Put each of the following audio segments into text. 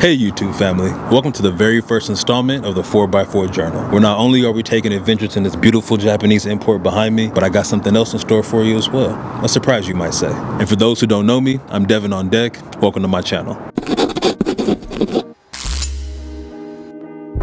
Hey YouTube family, welcome to the very first installment of the 4x4 Journal, where not only are we taking adventures in this beautiful Japanese import behind me, but I got something else in store for you as well. A surprise you might say. And for those who don't know me, I'm Devan on deck. Welcome to my channel.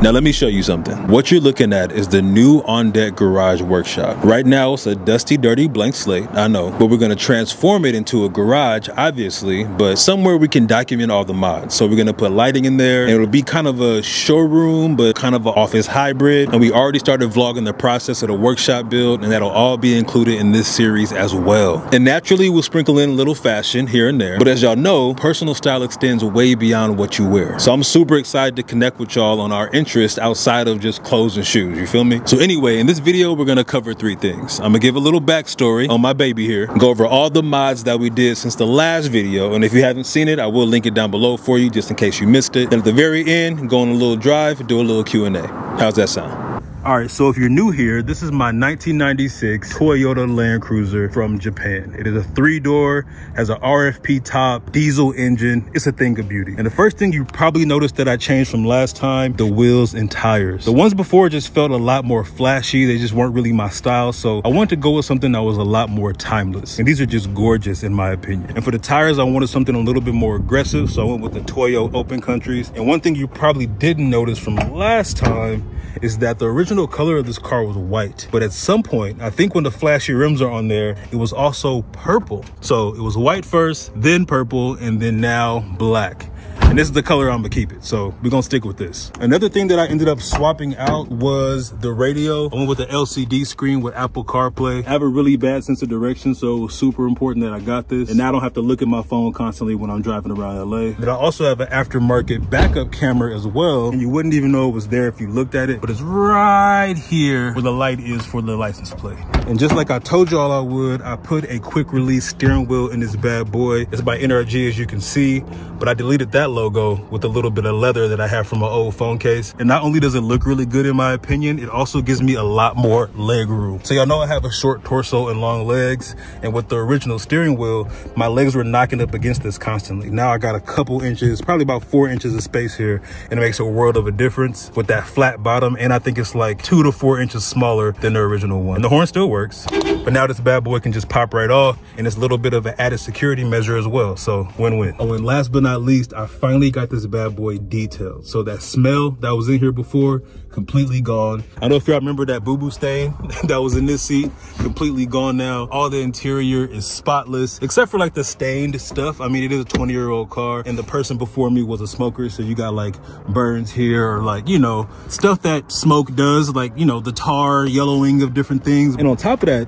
Now let me show you something. What you're looking at is the new On Deck Garage Workshop. Right now it's a dusty, dirty blank slate, I know, but we're gonna transform it into a garage, obviously, but somewhere we can document all the mods. So we're gonna put lighting in there, and it'll be kind of a showroom, but kind of an office hybrid. And we already started vlogging the process of the workshop build, and that'll all be included in this series as well. And naturally, we'll sprinkle in a little fashion here and there. But as y'all know, personal style extends way beyond what you wear. So I'm super excited to connect with y'all on our interest interest outside of just clothes and shoes, you feel me? So anyway, in this video, we're gonna cover three things. I'm gonna give a little backstory on my baby here, go over all the mods that we did since the last video, and if you haven't seen it, I will link it down below for you just in case you missed it. Then at the very end, go on a little drive, do a little Q&A. How's that sound? All right, so if you're new here, this is my 1996 Toyota Land Cruiser from Japan. It is a three door, has an RFP top, diesel engine. It's a thing of beauty. And the first thing you probably noticed that I changed from last time, the wheels and tires. The ones before just felt a lot more flashy. They just weren't really my style. So I wanted to go with something that was a lot more timeless. And these are just gorgeous in my opinion. And for the tires, I wanted something a little bit more aggressive. So I went with the Toyo Open Countries. And one thing you probably didn't notice from last time is that the original color of this car was white. But at some point, I think when the flashy rims are on there, it was also purple. So it was white first, then purple, and then now black and this is the color I'm gonna keep it. So we're gonna stick with this. Another thing that I ended up swapping out was the radio. I went with the LCD screen with Apple CarPlay. I have a really bad sense of direction, so it was super important that I got this. And now I don't have to look at my phone constantly when I'm driving around LA. But I also have an aftermarket backup camera as well. And you wouldn't even know it was there if you looked at it, but it's right here where the light is for the license plate. And just like I told y'all I would, I put a quick release steering wheel in this bad boy. It's by NRG as you can see, but I deleted that logo logo with a little bit of leather that I have from my old phone case. And not only does it look really good in my opinion, it also gives me a lot more leg room. So y'all know I have a short torso and long legs. And with the original steering wheel, my legs were knocking up against this constantly. Now I got a couple inches, probably about four inches of space here. And it makes a world of a difference with that flat bottom. And I think it's like two to four inches smaller than the original one. And the horn still works, but now this bad boy can just pop right off. And it's a little bit of an added security measure as well. So win-win. Oh, and last but not least, I finally got this bad boy detailed. So that smell that was in here before, completely gone. I don't know if y'all remember that boo-boo stain that was in this seat, completely gone now. All the interior is spotless, except for like the stained stuff. I mean, it is a 20 year old car and the person before me was a smoker. So you got like burns here or like, you know, stuff that smoke does, like, you know, the tar, yellowing of different things. And on top of that,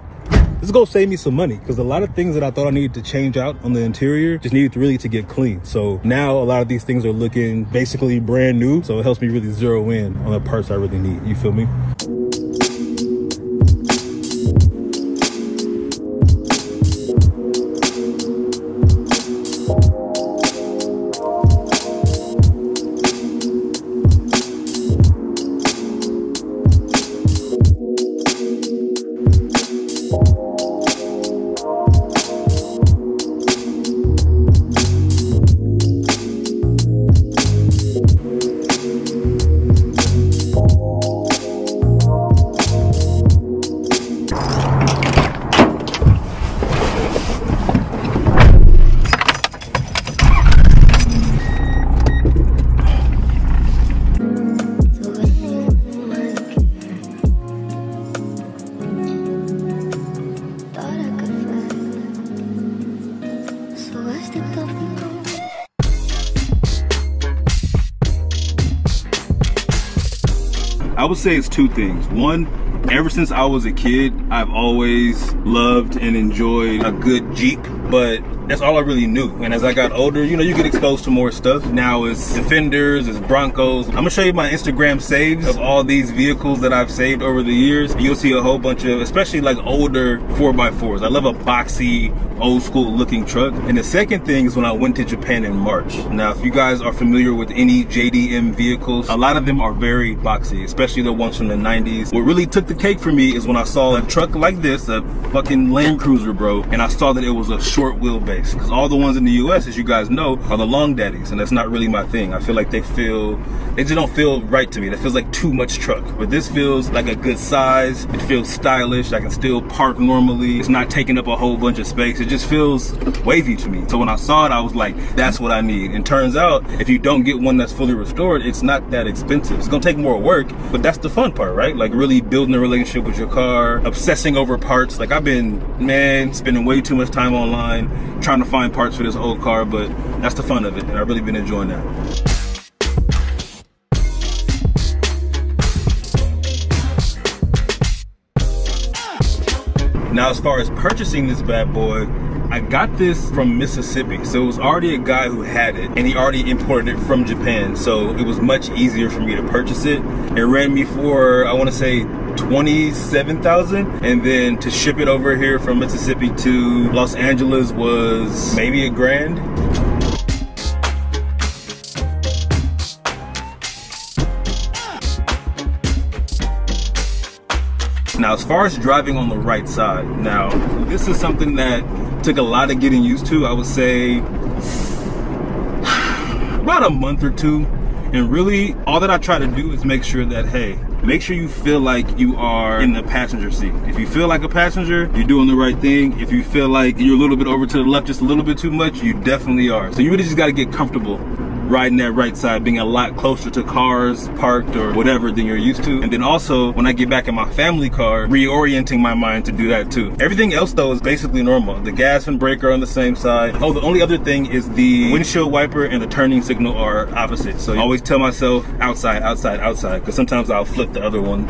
this is gonna save me some money because a lot of things that I thought I needed to change out on the interior just needed to really to get clean. So now a lot of these things are looking basically brand new. So it helps me really zero in on the parts I really need. You feel me? Would say it's two things. One, ever since I was a kid, I've always loved and enjoyed a good Jeep, but that's all I really knew. And as I got older, you know, you get exposed to more stuff. Now it's Defenders, it's Broncos. I'm gonna show you my Instagram saves of all these vehicles that I've saved over the years. You'll see a whole bunch of, especially like older 4x4s. I love a boxy, old school looking truck. And the second thing is when I went to Japan in March. Now, if you guys are familiar with any JDM vehicles, a lot of them are very boxy, especially the ones from the 90s. What really took the cake for me is when I saw a truck like this, a fucking Land Cruiser, bro, and I saw that it was a short wheelbase wheelbase because all the ones in the US, as you guys know, are the long daddies, and that's not really my thing. I feel like they feel, they just don't feel right to me. That feels like too much truck. But this feels like a good size. It feels stylish. I can still park normally. It's not taking up a whole bunch of space. It just feels wavy to me. So when I saw it, I was like, that's what I need. And turns out, if you don't get one that's fully restored, it's not that expensive. It's gonna take more work, but that's the fun part, right? Like really building a relationship with your car, obsessing over parts. Like I've been, man, spending way too much time online trying to find parts for this old car, but that's the fun of it. And I've really been enjoying that. Now, as far as purchasing this bad boy, I got this from Mississippi. So it was already a guy who had it and he already imported it from Japan. So it was much easier for me to purchase it. It ran me for, I wanna say 27,000 and then to ship it over here from Mississippi to Los Angeles was maybe a grand. Now, as far as driving on the right side, now, this is something that took a lot of getting used to. I would say about a month or two. And really, all that I try to do is make sure that, hey, make sure you feel like you are in the passenger seat. If you feel like a passenger, you're doing the right thing. If you feel like you're a little bit over to the left just a little bit too much, you definitely are. So you really just gotta get comfortable riding that right side, being a lot closer to cars parked or whatever than you're used to. And then also when I get back in my family car, reorienting my mind to do that too. Everything else though is basically normal. The gas and brake are on the same side. Oh, the only other thing is the windshield wiper and the turning signal are opposite. So I always tell myself outside, outside, outside, because sometimes I'll flip the other one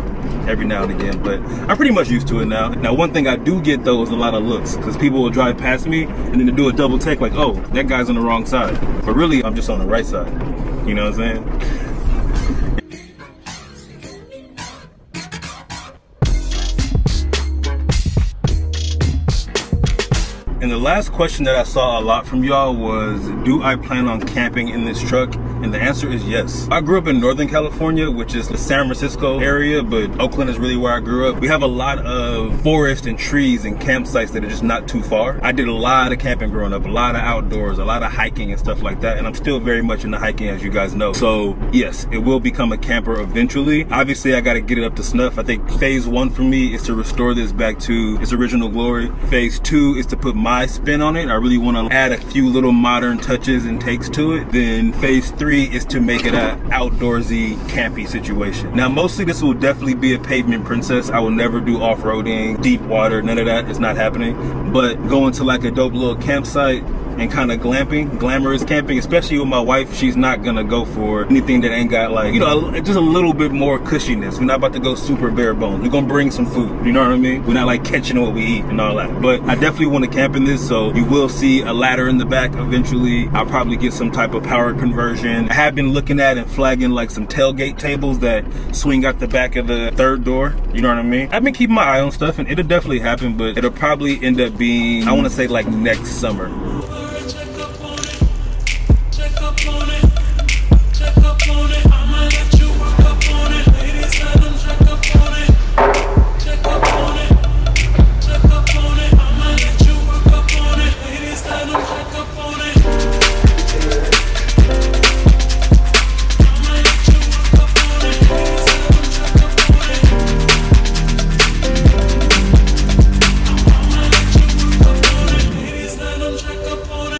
every now and again, but I'm pretty much used to it now. Now, one thing I do get though is a lot of looks because people will drive past me and then to do a double take like, oh, that guy's on the wrong side. But really, I'm just on the right side. You know what I'm saying? The last question that I saw a lot from y'all was, do I plan on camping in this truck? And the answer is yes. I grew up in Northern California, which is the San Francisco area, but Oakland is really where I grew up. We have a lot of forest and trees and campsites that are just not too far. I did a lot of camping growing up, a lot of outdoors, a lot of hiking and stuff like that. And I'm still very much into hiking, as you guys know. So yes, it will become a camper eventually. Obviously, I got to get it up to snuff. I think phase one for me is to restore this back to its original glory. Phase two is to put my spin on it. I really want to add a few little modern touches and takes to it. Then phase three is to make it a outdoorsy, campy situation. Now, mostly this will definitely be a pavement princess. I will never do off-roading, deep water, none of that is not happening. But going to like a dope little campsite, and kind of glamping, glamorous camping, especially with my wife. She's not gonna go for anything that ain't got like, you know, just a little bit more cushiness. We're not about to go super bare bones. We're gonna bring some food, you know what I mean? We're not like catching what we eat and all that. But I definitely want to camp in this, so you will see a ladder in the back eventually. I'll probably get some type of power conversion. I have been looking at and flagging like some tailgate tables that swing out the back of the third door, you know what I mean? I've been keeping my eye on stuff and it'll definitely happen, but it'll probably end up being, I wanna say like next summer gonna